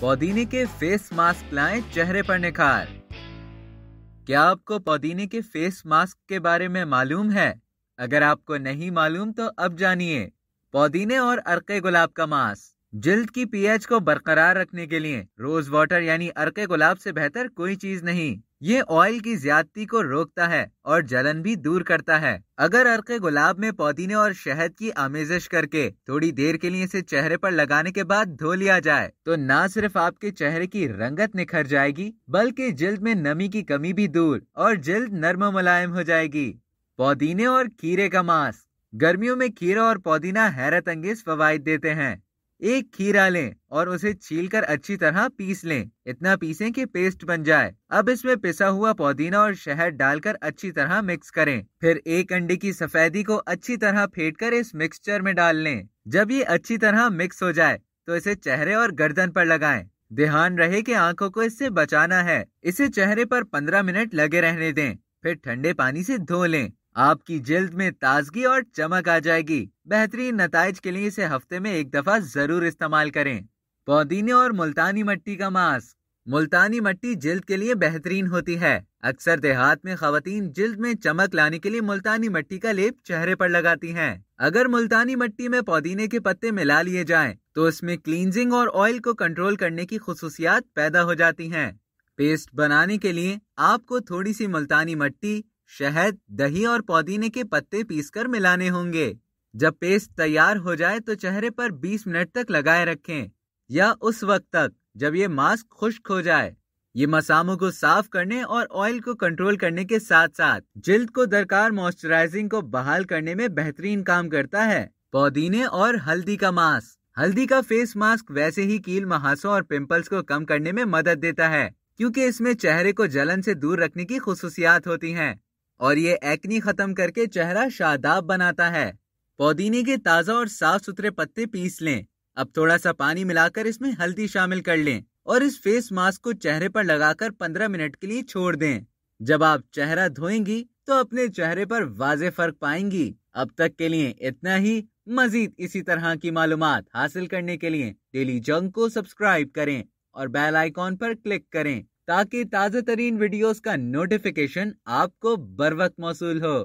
पौदीने के face mask लाएँ चेहरे पर निखार। क्या आपको पौदीने के फेस मास्क के बारे में मालूम है? अगर आपको नहीं मालूम तो अब जानिए। पौदीने और अर्के गुलाब का मास्क। जल्द की पीएच को बरकरार रखने के लिए रोज वाटर यानी अर्के गुलाब से बेहतर कोई चीज़ नहीं। ये ऑयल की ज्यादती को रोकता है और जलन भी दूर करता है। अगर अर्के गुलाब में पौधीने और शहद की आमेजिश करके थोड़ी देर के लिए इसे चेहरे पर लगाने के बाद धो लिया जाए तो न सिर्फ़ आपके चेहरे की रंगत निखर जाएगी, बल्कि जल्द में नमी की कमी भी दूर और जल्द नर्म मुलायम हो जाएगी। पौधीने और खीरे का मांस। गर्मियों में खीरा और पौधीना हैरत अंगेज फवायद देते हैं। एक खीरा लें और उसे छीलकर अच्छी तरह पीस लें। इतना पीसें कि पेस्ट बन जाए। अब इसमें पिसा हुआ पुदीना और शहद डालकर अच्छी तरह मिक्स करें। फिर एक अंडे की सफेदी को अच्छी तरह फेंट कर इस मिक्सचर में डाल लें। जब ये अच्छी तरह मिक्स हो जाए तो इसे चेहरे और गर्दन पर लगाएँ। ध्यान रहे कि आँखों को इससे बचाना है। इसे चेहरे पर 15 मिनट लगे रहने दें। फिर ठंडे पानी से धो लें। आपकी जल्द में ताजगी और चमक आ जाएगी बेहतरीन नतज के लिए इसे हफ़्ते में एक दफ़ा ज़रूर इस्तेमाल करें पौदीने और मुल्तानी मट्टी का मास्क मुल्तानी मट्टी जल्द के लिए बेहतरीन होती है अक्सर देहात में खातन जल्द में चमक लाने के लिए मुल्तानी मट्टी का लेप चेहरे पर लगाती हैं। अगर मुल्तानी मट्टी में पौदीने के पत्ते मिला लिए जाएँ, तो इसमें क्लींजिंग और ऑयल को कंट्रोल करने की खसूसियात पैदा हो जाती हैं। पेस्ट बनाने के लिए आपको थोड़ी सी मुल्तानी मट्टी शहद, दही और पौदीने के पत्ते पीसकर मिलाने होंगे। जब पेस्ट तैयार हो जाए तो चेहरे पर 20 मिनट तक लगाए रखें, या उस वक्त तक, जब ये मास्क खुश्क हो जाए। ये मसामों को साफ़ करने और ऑयल को कंट्रोल करने के साथ साथ जिल्द को दरकार मॉइस्चराइजिंग को बहाल करने में बेहतरीन काम करता है। पौदीने और हल्दी का मास्क। हल्दी का फेस मास्क वैसे ही कील महासों और पिंपल्स को कम करने में मदद देता है, क्योंकि इसमें चेहरे को जलन से दूर रखने की खसूसियात होती हैं। और ये एक्नी खत्म करके चेहरा शादाब बनाता है। पौदीने के ताज़ा और साफ़ सुथरे पत्ते पीस लें। अब थोड़ा सा पानी मिलाकर इसमें हल्दी शामिल कर लें और इस फेस मास्क को चेहरे पर लगाकर 15 मिनट के लिए छोड़ दें। जब आप चेहरा धोएँगी तो अपने चेहरे पर वाजे फ़र्क पाएँगी। अब तक के लिए इतना ही। मजीद इसी तरह की मालूम हासिल करने के लिए डेली जंग को सब्सक्राइब करें और बेल आइकॉन पर क्लिक करें। ताकि ताज़ा तरीन वीडियोस का नोटिफिकेशन आपको बर वक्त मौसू हो।